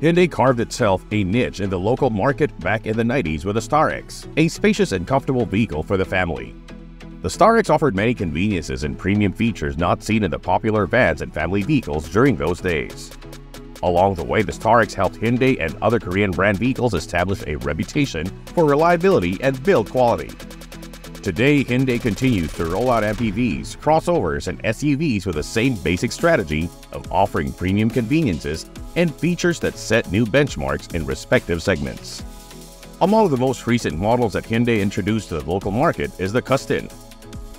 Hyundai carved itself a niche in the local market back in the 90s with the Starex, a spacious and comfortable vehicle for the family. The Starex offered many conveniences and premium features not seen in the popular vans and family vehicles during those days. Along the way, the Starex helped Hyundai and other Korean brand vehicles establish a reputation for reliability and build quality. Today, Hyundai continues to roll out MPVs, crossovers, and SUVs with the same basic strategy of offering premium conveniences and features that set new benchmarks in respective segments. Among the most recent models that Hyundai introduced to the local market is the Custin.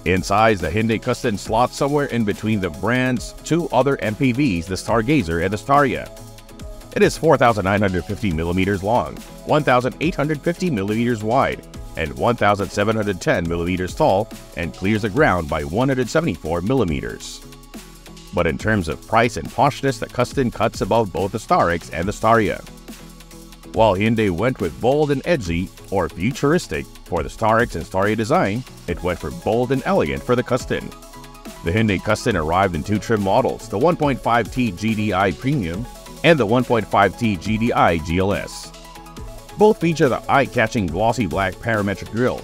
In size, the Hyundai Custin slots somewhere in between the brand's two other MPVs, the Stargazer and the Staria. It is 4,950mm long, 1,850mm wide, and 1,710 millimeters tall and clears the ground by 174 millimeters. But in terms of price and poshness, the Custin cuts above both the Starex and the Staria. While Hyundai went with bold and edgy, or futuristic, for the Starex and Staria design, it went for bold and elegant for the Custin. The Hyundai Custin arrived in two trim models, the 1.5T GDI Premium and the 1.5T GDI GLS. Both feature the eye-catching glossy black parametric grille,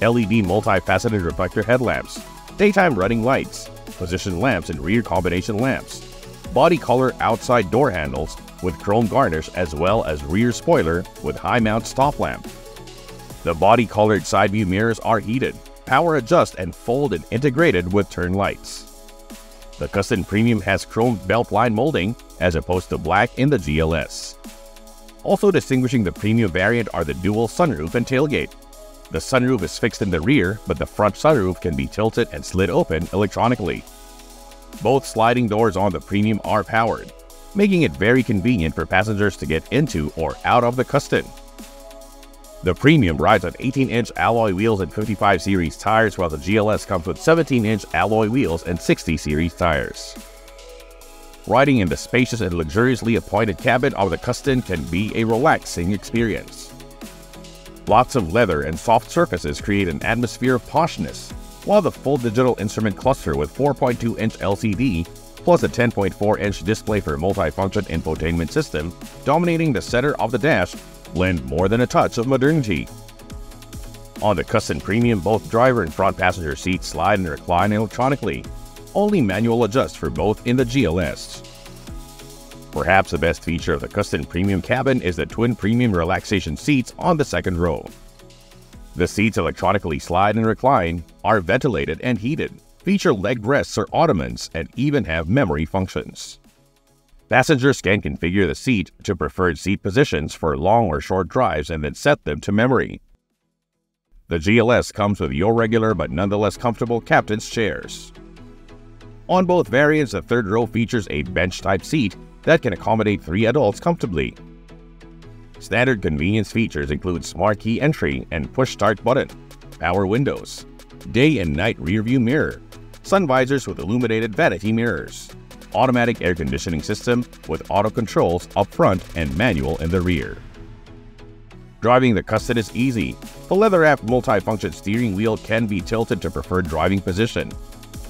LED multifaceted reflector headlamps, daytime running lights, position lamps and rear combination lamps, body color outside door handles with chrome garnish as well as rear spoiler with high mount stop lamp. The body colored side view mirrors are heated, power adjust and fold and integrated with turn lights. The Custin Premium has chrome belt line molding as opposed to black in the GLS. Also distinguishing the premium variant are the dual sunroof and tailgate. The sunroof is fixed in the rear, but the front sunroof can be tilted and slid open electronically. Both sliding doors on the premium are powered, making it very convenient for passengers to get into or out of the Custin. The Premium rides on 18-inch alloy wheels and 55 series tires, while the GLS comes with 17-inch alloy wheels and 60 series tires. Riding in the spacious and luxuriously appointed cabin of the Custin can be a relaxing experience. Lots of leather and soft surfaces create an atmosphere of poshness, while the full digital instrument cluster with 4.2-inch LCD plus a 10.4-inch display for multifunction infotainment system dominating the center of the dash lend more than a touch of modernity. On the Custin Premium, both driver and front passenger seats slide and recline electronically, only manual adjust for both in the GLS. Perhaps the best feature of the Custin Premium cabin is the twin premium relaxation seats on the second row. The seats electronically slide and recline, are ventilated and heated, feature leg rests or ottomans, and even have memory functions. Passengers can configure the seat to preferred seat positions for long or short drives and then set them to memory. The GLS comes with your regular but nonetheless comfortable captain's chairs. On both variants, the third row features a bench-type seat that can accommodate three adults comfortably. Standard convenience features include smart key entry and push start button, power windows, day and night rearview mirror, sun visors with illuminated vanity mirrors, automatic air conditioning system with auto controls up front and manual in the rear. Driving the Custin is easy. The leather-wrapped multi-function steering wheel can be tilted to preferred driving position,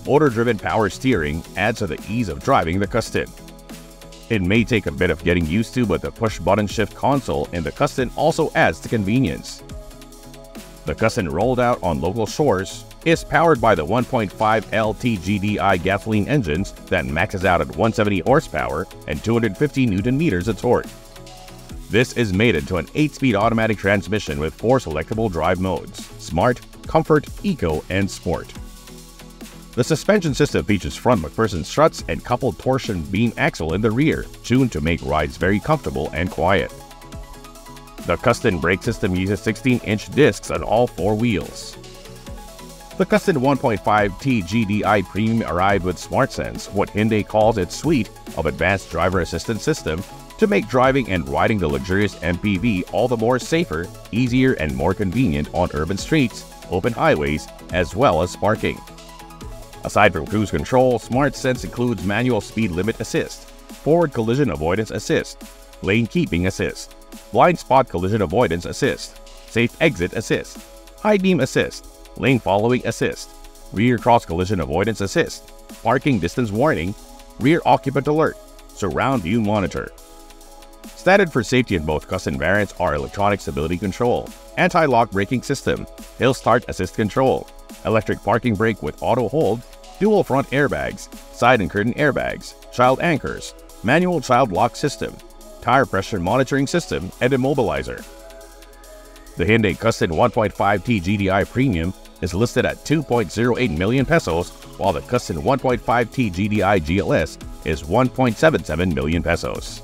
motor-driven power steering adds to the ease of driving the Custin. It may take a bit of getting used to, but the push-button shift console in the Custin also adds to convenience. The Custin rolled out on local shores is powered by the 1.5 LT gasoline engines that maxes out at 170 horsepower and 250 newton meters of torque. This is mated to an 8-speed automatic transmission with four selectable drive modes, Smart, Comfort, Eco, and Sport. The suspension system features front McPherson struts and coupled torsion beam axle in the rear, tuned to make rides very comfortable and quiet. The Custin brake system uses 16-inch discs on all four wheels. The Custin 1.5T GDI Premium arrived with SmartSense, what Hyundai calls its suite of advanced driver assistance system to make driving and riding the luxurious MPV all the more safer, easier, and more convenient on urban streets, open highways, as well as parking. Aside from cruise control, Smart Sense includes manual speed limit assist, forward collision avoidance assist, lane keeping assist, blind spot collision avoidance assist, safe exit assist, high beam assist, lane following assist, rear cross collision avoidance assist, parking distance warning, rear occupant alert, surround view monitor. Standard for safety in both Custin variants are electronic stability control, anti-lock braking system, hill start assist control, electric parking brake with auto hold, dual front airbags, side and curtain airbags, child anchors, manual child lock system, tire pressure monitoring system, and immobilizer. The Hyundai Custin 1.5T GDI Premium is listed at 2.08 million pesos, while the Custin 1.5T GDI GLS is 1.77 million pesos.